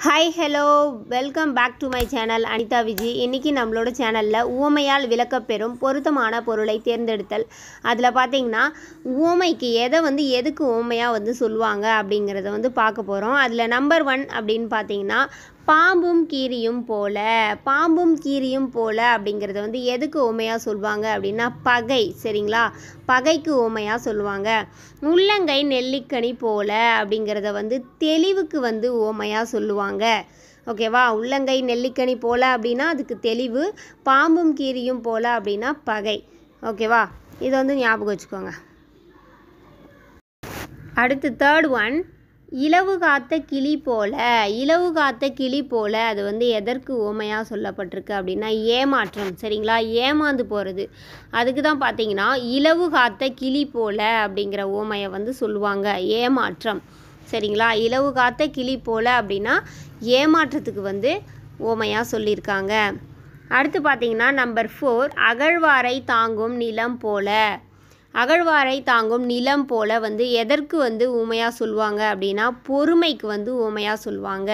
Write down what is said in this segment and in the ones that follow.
Hi hello welcome back to my channel Anitha Viji இன்றைக்கி நம்மளோட சேனலில் ஊமையால் விளக்கப்பெறும் பொருத்தமான பொருளை தேர்ந்தெடுத்தல். அதில் பார்த்தீங்கன்னா ஊமைக்கு எதை வந்து எதுக்கு உவமையாக வந்து சொல்லுவாங்க அப்படிங்கிறத வந்து பார்க்க போகிறோம் அதில் நம்பர் ஒன் அப்படின்னு பார்த்தீங்கன்னா பாம்பும் கீரியும் போல பாம்பும் கீரியும் போல அப்படிங்கிறத வந்து எதுக்கு உமையாக சொல்லுவாங்க அப்படின்னா பகை சரிங்களா? பகைக்கு உமையாக சொல்லுவாங்க உள்ளங்கை நெல்லிக்கனி போல அப்படிங்கிறத வந்து தெளிவுக்கு வந்து உமையாக சொல்லுவாங்க. ஓகேவா உள்ளங்கை நெல்லிக்கனி போல அப்படின்னா அதுக்கு தெளிவு பாம்பும் கீரியும் போல அப்படின்னா பகை. ஓகேவா இதை வந்து ஞாபகம் வச்சுக்கோங்க. அடுத்து தேர்ட் ஒன் இலவு காத்த கிளி போல இலவு காத்த கிளி போல அது வந்து எதற்கு ஓமையாக சொல்லப்பட்டிருக்கு அப்படின்னா ஏமாற்றம். சரிங்களா? ஏமாந்து போகிறது அதுக்கு தான் பார்த்தீங்கன்னா இலவு காத்த கிளி போல அப்படிங்கிற ஓமையை வந்து சொல்லுவாங்க. ஏமாற்றம். சரிங்களா? இலவு காத்த கிளி போல அப்படின்னா ஏமாற்றத்துக்கு வந்து ஓமையாக சொல்லியிருக்காங்க. அடுத்து பார்த்தீங்கன்னா நம்பர் ஃபோர் அகழ்வாரை தாங்கும் நிலம் போல. அகழ்வாரை தாங்கும் நிலம் போல வந்து எதற்கு வந்து ஊமையாக சொல்லுவாங்க அப்படின்னா பொறுமைக்கு வந்து ஊமையாக சொல்லுவாங்க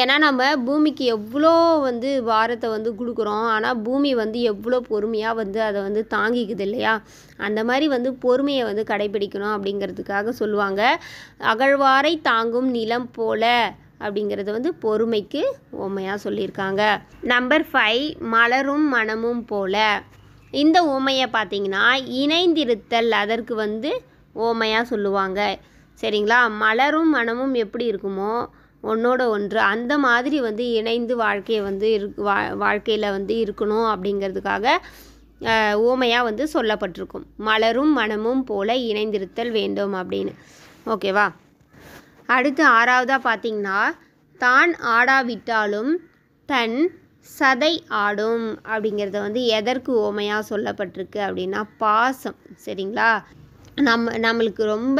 ஏன்னா நம்ம பூமிக்கு எவ்வளோ வந்து பாரத்தை வந்து கொடுக்குறோம் ஆனால் பூமி வந்து எவ்வளோ பொறுமையாக வந்து அதை வந்து தாங்கிக்குது இல்லையா? அந்த மாதிரி வந்து பொறுமையை வந்து கடைபிடிக்கணும் அப்படிங்கிறதுக்காக சொல்லுவாங்க. அகழ்வாரை தாங்கும் நிலம் போல அப்படிங்கிறது வந்து பொறுமைக்கு உண்மையாக சொல்லியிருக்காங்க. நம்பர் ஃபைவ் மலரும் மனமும் போல. இந்த ஓமையை பார்த்தீங்கன்னா இணைந்திருத்தல் அதற்கு வந்து ஓமையாக சொல்லுவாங்க. சரிங்களா? மலரும் மனமும் எப்படி இருக்குமோ ஒன்றோட ஒன்று. அந்த மாதிரி வந்து இணைந்து வாழ்க்கையை வந்து இருக்கு வா வாழ்க்கையில் வந்து இருக்கணும் அப்படிங்கிறதுக்காக ஓமையாக வந்து சொல்லப்பட்டிருக்கும். மலரும் மனமும் போல இணைந்திருத்தல் வேண்டும் அப்படின்னு. ஓகேவா? அடுத்து ஆறாவதாக பார்த்தீங்கன்னா தான் ஆடாவிட்டாலும் தன் சதை ஆடும் அப்படிங்கிறத வந்து எதற்கு ஓமையாக சொல்லப்பட்டிருக்கு அப்படின்னா பாசம் சரிங்களா? நம்ம நம்மளுக்கு ரொம்ப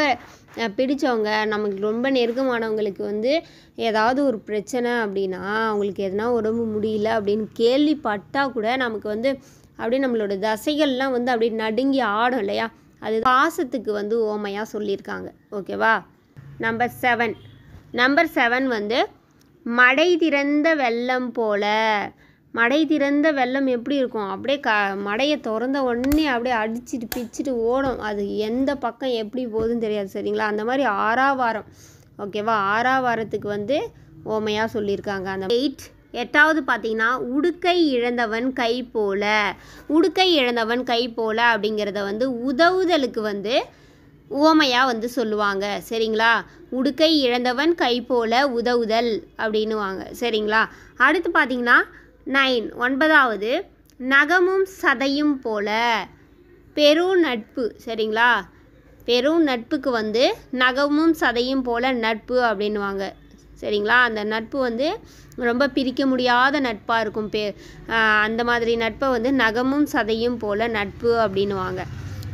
பிடிச்சவங்க நமக்கு ரொம்ப நெருக்கமானவங்களுக்கு வந்து ஏதாவது ஒரு பிரச்சனை அப்படின்னா அவங்களுக்கு எதனா உடம்பு முடியல அப்படின்னு கேள்விப்பட்டால் கூட நமக்கு வந்து அப்படியே நம்மளோட தசைகள்லாம் வந்து அப்படியே நடுங்கி ஆடும் இல்லையா? அது பாசத்துக்கு வந்து ஓமையாக சொல்லியிருக்காங்க. ஓகேவா? நம்பர் செவன் நம்பர் செவன் வந்து மடை திறந்த வெள்ளம் போல. மடை திறந்த வெள்ளம் எப்படி இருக்கும்? அப்படியே க மடையை திறந்த உடனே அப்படியே அடிச்சுட்டு பிச்சுட்டு ஓடும். அது எந்த பக்கம் எப்படி போகுதுன்னு தெரியாது சரிங்களா? அந்த மாதிரி ஆறாவாரம் ஓகேவா? ஆறாவாரத்துக்கு வந்து ஓமையாக சொல்லியிருக்காங்க. அந்த எயிட் எட்டாவது பார்த்தீங்கன்னா உடுக்கை இழந்தவன் கை போல. உடுக்கை இழந்தவன் கை போல அப்படிங்கிறத வந்து உதவுதலுக்கு வந்து உவமையாக வந்து சொல்லுவாங்க. சரிங்களா? உடுக்கை இழந்தவன் கை போல உதவுதல் அப்படின்னுவாங்க. சரிங்களா? அடுத்து பார்த்தீங்கன்னா நைன் ஒன்பதாவது நகமும் சதையும் போல பெரும் நட்பு சரிங்களா? பெரும் நட்புக்கு வந்து நகமும் சதையும் போல நட்பு அப்படின்வாங்க சரிங்களா? அந்த நட்பு வந்து ரொம்ப பிரிக்க முடியாத நட்பாக இருக்கும். பே அந்த மாதிரி நட்பை வந்து நகமும் சதையும் போல நட்பு அப்படின்னுவாங்க.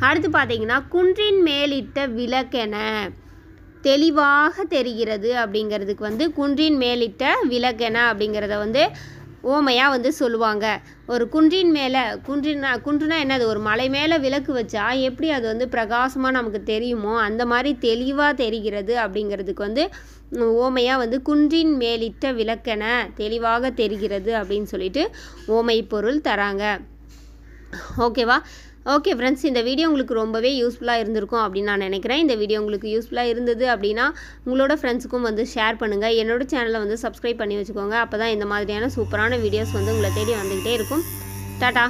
அடுத்து பார்த்தீங்கன்னா குன்றின் மேலிட்ட விளக்கென தெளிவாக தெரிகிறது அப்படிங்கிறதுக்கு வந்து குன்றின் மேலிட்ட விளக்கென அப்படிங்கிறத வந்து ஓமையாக வந்து சொல்லுவாங்க. ஒரு குன்றின் மேலே குன்றினா குன்றுனா என்னது? ஒரு மலை மேலே விளக்கு வச்சா எப்படி அது வந்து பிரகாசமாக நமக்கு தெரியுமோ அந்த மாதிரி தெளிவாக தெரிகிறது அப்படிங்கிறதுக்கு வந்து ஓமையாக வந்து குன்றின் மேலிட்ட விளக்கென தெளிவாக தெரிகிறது அப்படின்னு சொல்லிட்டு ஓமை பொருள் தராங்க. ஓகேவா? ஓகே ஃப்ரெண்ட்ஸ் இந்த வீடியோ உங்களுக்கு ரொம்பவே யூஸ்ஃபுல்லாக இருந்திருக்கும் அப்படின்னு நான் நினைக்கிறேன். இந்த வீடியோ உங்களுக்கு யூஸ்ஃபுல்லாக இருந்தது அப்படின்னா உங்களோட ஃப்ரெண்ட்ஸுக்கும் வந்து ஷேர் பண்ணுங்கள் என்னோட சேனலை வந்து சப்ஸ்கிரைப் பண்ணி வச்சுக்கோங்க. அப்போ தான் இந்த மாதிரியான சூப்பரான வீடியோஸ் வந்து உங்களை தேடி வந்துக்கிட்டே இருக்கும். டாட்டா